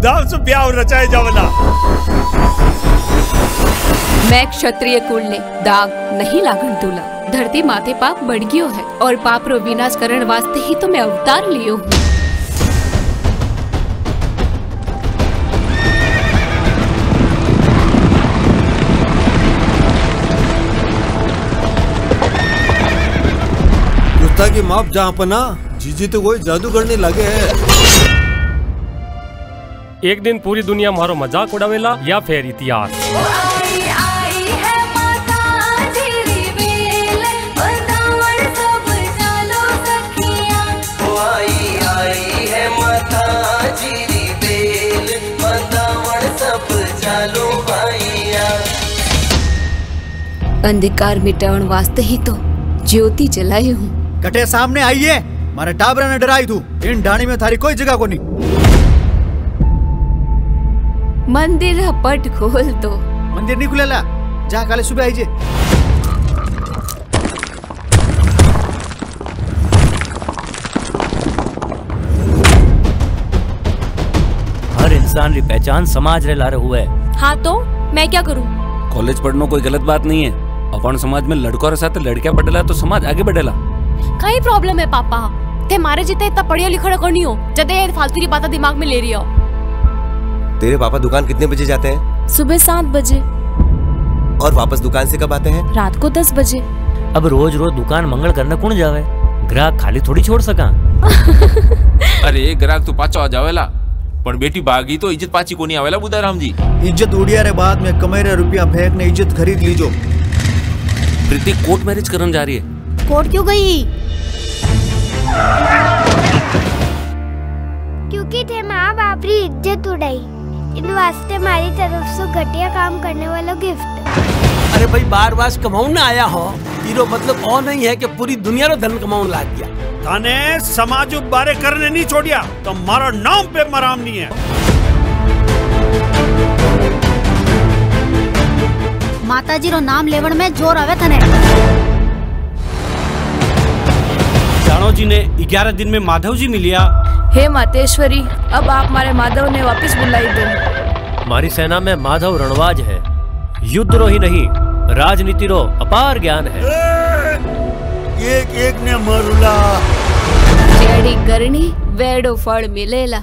धूमधाम से ब्याह रचाए जावला। मैं क्षत्रिय कुल ने दाग नहीं लागण दूला। धरती माथे पाप बढ़ गयो है और पाप रो विनाश करण वास्ते ही तो मैं अवतार लियो हूँ। की माप जहाँ पना जीजी तो कोई जादू करने लगे है। एक दिन पूरी दुनिया मारो मज़ाक उड़ावेला या फिर इतिहास? अंधकार मिटावन वास्ते ही तो ज्योति जलाई हूँ। कटे सामने आइए मारे टाबरा ने डराई तू इन डाणी में थारी कोई जगह को नहीं। मंदिर पट खोल दो। मंदिर नहीं खुलेला। जा काले सुबह आइए हर इंसान की पहचान समाज रे लारे हुए। हाँ तो मैं क्या करूँ? कॉलेज पढ़ना कोई गलत बात नहीं है। अपन समाज में लड़कों के साथ लड़कियाँ बढ़ेला तो समाज आगे बढ़ेला। कई प्रॉब्लम है पापा। ते मारे जिते इतना पढ़िया लिखा करनी हो जदे ये फालतू की बातें दिमाग में ले रही हो। तेरे पापा दुकान कितने बजे जाते हैं? सुबह सात बजे। और वापस दुकान से कब आते हैं? रात को दस बजे। अब रोज रोज दुकान मंगल करने कौन जावे? ग्राहक खाली थोड़ी छोड़ सका। अरे ग्राहक तो पाचो आ जावेला। पण बेटी बागी तो इज़्ज़त पाची कोनी आवेला बुदाराम जी इज़्ज़त उड़िया रे बाद में कमाई रे रुपया फेंक ने इज़्ज़त खरीद लीजो। प्रीति कोर्ट मैरिज करने जा रही है। कोर्ट क्यों गई? क्योंकि थे माँ बाप री इज़्ज़त उड़ाई। इन वास्ते हमारी तरफ़ से घटिया काम करने वाला गिफ्ट। अरे भाई बार बार कमाऊन ना आया हो हीरो मतलब और नहीं है कि पूरी दुनिया रो धन कमाऊन लाग गया। थाने समाज बारे करने नहीं छोड़िया तो मारा नाम पे मराम नहीं है। माताजी रो नाम लेवण में ज़ोर आवे थने। जानो जी ने ग्यारह दिन में माधव जी मिलिया हे मातेश्वरी अब आप हमारे माधव ने वापस बुलाई दो। हमारी सेना में माधव रणवाज है। युद्ध रो ही नहीं राजनीति रो अपार ज्ञान है। एक एक ने मरुला। जेड़ी करनी वेड़ो फल मिलेला।